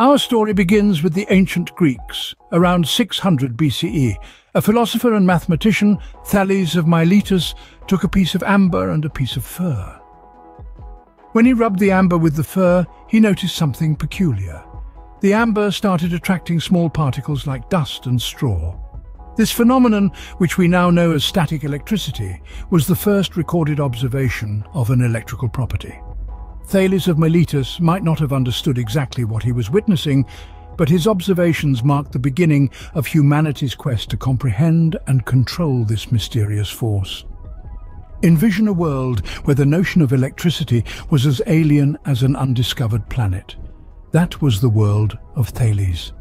Our story begins with the ancient Greeks, around 600 BCE. A philosopher and mathematician, Thales of Miletus, took a piece of amber and a piece of fur. When he rubbed the amber with the fur, he noticed something peculiar. The amber started attracting small particles like dust and straw. This phenomenon, which we now know as static electricity, was the first recorded observation of an electrical property. Thales of Miletus might not have understood exactly what he was witnessing, but his observations marked the beginning of humanity's quest to comprehend and control this mysterious force. Envision a world where the notion of electricity was as alien as an undiscovered planet. That was the world of Thales.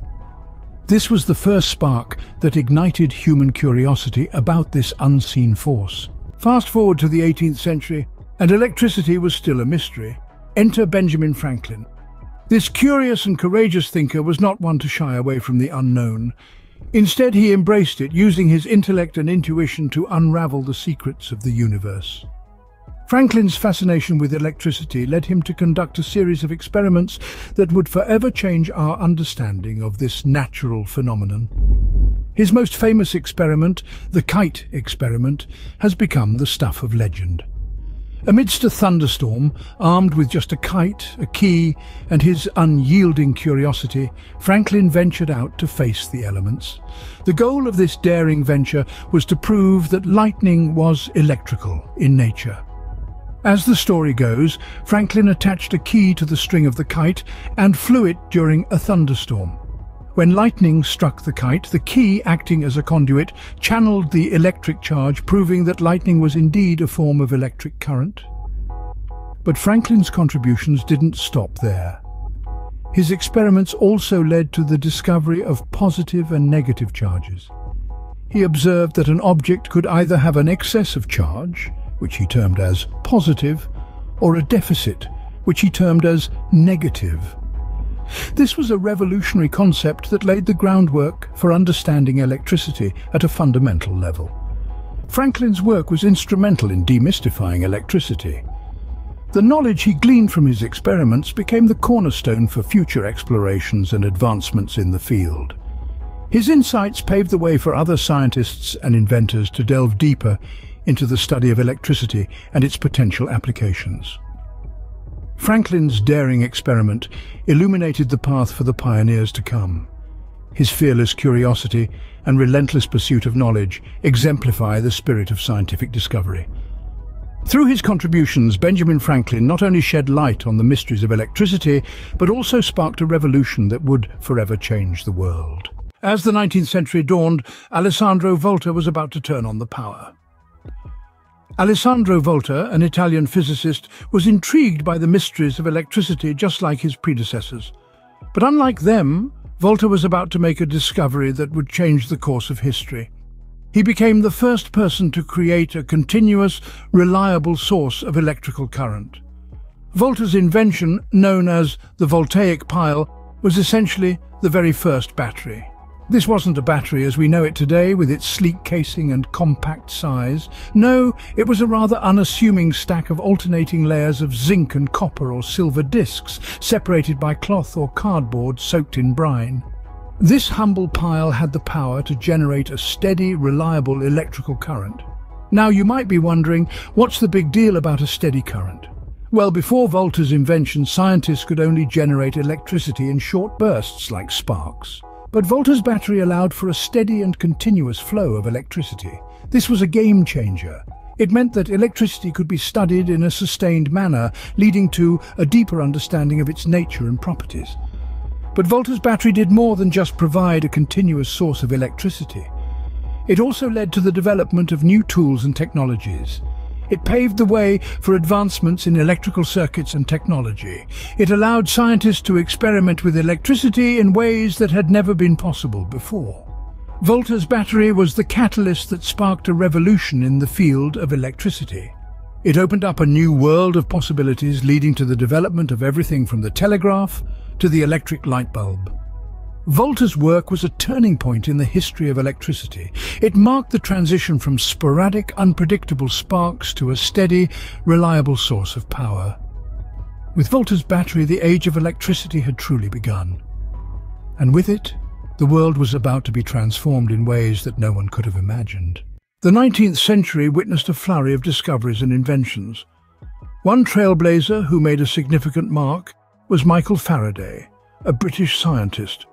This was the first spark that ignited human curiosity about this unseen force. Fast forward to the 18th century, and electricity was still a mystery. Enter Benjamin Franklin. This curious and courageous thinker was not one to shy away from the unknown. Instead, he embraced it, using his intellect and intuition to unravel the secrets of the universe. Franklin's fascination with electricity led him to conduct a series of experiments that would forever change our understanding of this natural phenomenon. His most famous experiment, the kite experiment, has become the stuff of legend. Amidst a thunderstorm, armed with just a kite, a key, and his unyielding curiosity, Franklin ventured out to face the elements. The goal of this daring venture was to prove that lightning was electrical in nature. As the story goes, Franklin attached a key to the string of the kite and flew it during a thunderstorm. When lightning struck the kite, the key, acting as a conduit, channeled the electric charge, proving that lightning was indeed a form of electric current. But Franklin's contributions didn't stop there. His experiments also led to the discovery of positive and negative charges. He observed that an object could either have an excess of charge, which he termed as positive, or a deficit, which he termed as negative. This was a revolutionary concept that laid the groundwork for understanding electricity at a fundamental level. Franklin's work was instrumental in demystifying electricity. The knowledge he gleaned from his experiments became the cornerstone for future explorations and advancements in the field. His insights paved the way for other scientists and inventors to delve deeper into the study of electricity and its potential applications. Franklin's daring experiment illuminated the path for the pioneers to come. His fearless curiosity and relentless pursuit of knowledge exemplify the spirit of scientific discovery. Through his contributions, Benjamin Franklin not only shed light on the mysteries of electricity, but also sparked a revolution that would forever change the world. As the 19th century dawned, Alessandro Volta was about to turn on the power. Alessandro Volta, an Italian physicist, was intrigued by the mysteries of electricity just like his predecessors. But unlike them, Volta was about to make a discovery that would change the course of history. He became the first person to create a continuous, reliable source of electrical current. Volta's invention, known as the voltaic pile, was essentially the very first battery. This wasn't a battery as we know it today with its sleek casing and compact size. No, it was a rather unassuming stack of alternating layers of zinc and copper or silver discs, separated by cloth or cardboard soaked in brine. This humble pile had the power to generate a steady, reliable electrical current. Now you might be wondering, what's the big deal about a steady current? Well, before Volta's invention, scientists could only generate electricity in short bursts like sparks. But Volta's battery allowed for a steady and continuous flow of electricity. This was a game changer. It meant that electricity could be studied in a sustained manner, leading to a deeper understanding of its nature and properties. But Volta's battery did more than just provide a continuous source of electricity. It also led to the development of new tools and technologies. It paved the way for advancements in electrical circuits and technology. It allowed scientists to experiment with electricity in ways that had never been possible before. Volta's battery was the catalyst that sparked a revolution in the field of electricity. It opened up a new world of possibilities leading to the development of everything from the telegraph to the electric light bulb. Volta's work was a turning point in the history of electricity. It marked the transition from sporadic, unpredictable sparks to a steady, reliable source of power. With Volta's battery, the age of electricity had truly begun. And with it, the world was about to be transformed in ways that no one could have imagined. The 19th century witnessed a flurry of discoveries and inventions. One trailblazer who made a significant mark was Michael Faraday, a British scientist.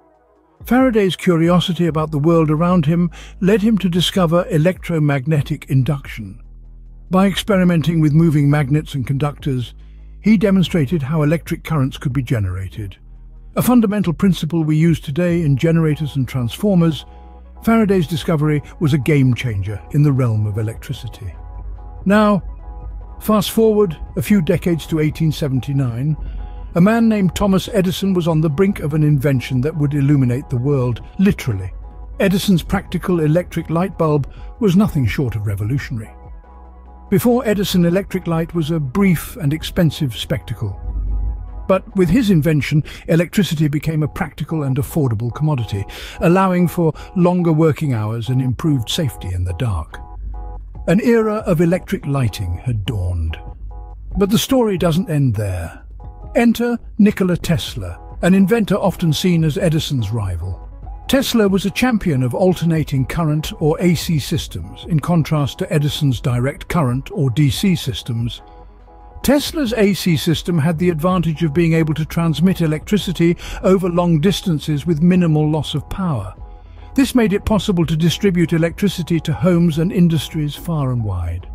Faraday's curiosity about the world around him led him to discover electromagnetic induction. By experimenting with moving magnets and conductors, he demonstrated how electric currents could be generated. A fundamental principle we use today in generators and transformers Faraday's discovery was a game changer in the realm of electricity. Now, fast forward a few decades to 1879, a man named Thomas Edison was on the brink of an invention that would illuminate the world, literally. Edison's practical electric light bulb was nothing short of revolutionary. Before Edison, electric light was a brief and expensive spectacle. But with his invention, electricity became a practical and affordable commodity, allowing for longer working hours and improved safety in the dark. An era of electric lighting had dawned. But the story doesn't end there. Enter Nikola Tesla, an inventor often seen as Edison's rival. Tesla was a champion of alternating current or AC systems, in contrast to Edison's direct current or DC systems, Tesla's AC system had the advantage of being able to transmit electricity over long distances with minimal loss of power. This made it possible to distribute electricity to homes and industries far and wide.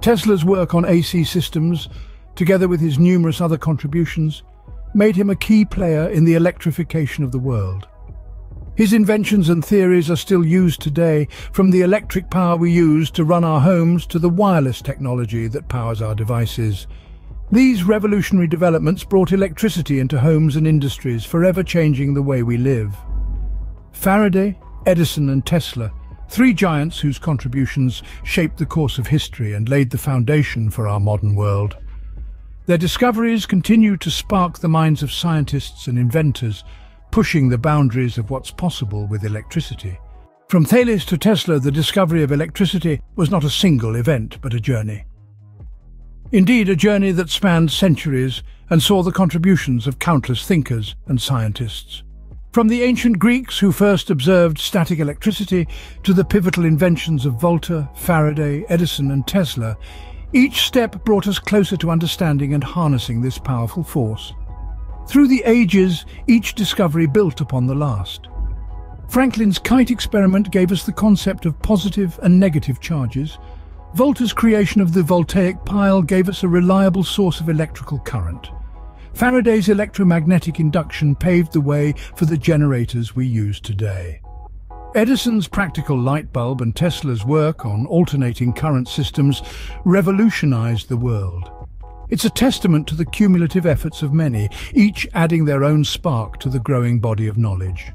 Tesla's work on AC systems, together with his numerous other contributions, made him a key player in the electrification of the world. His inventions and theories are still used today, from the electric power we use to run our homes to the wireless technology that powers our devices. These revolutionary developments brought electricity into homes and industries, forever changing the way we live. Faraday, Edison and Tesla, three giants whose contributions shaped the course of history and laid the foundation for our modern world. Their discoveries continue to spark the minds of scientists and inventors, pushing the boundaries of what's possible with electricity. From Thales to Tesla, the discovery of electricity was not a single event, but a journey. Indeed, a journey that spanned centuries and saw the contributions of countless thinkers and scientists. From the ancient Greeks who first observed static electricity to the pivotal inventions of Volta, Faraday, Edison and Tesla, each step brought us closer to understanding and harnessing this powerful force. Through the ages, each discovery built upon the last. Franklin's kite experiment gave us the concept of positive and negative charges. Volta's creation of the voltaic pile gave us a reliable source of electrical current. Faraday's electromagnetic induction paved the way for the generators we use today. Edison's practical light bulb and Tesla's work on alternating current systems revolutionized the world. It's a testament to the cumulative efforts of many, each adding their own spark to the growing body of knowledge.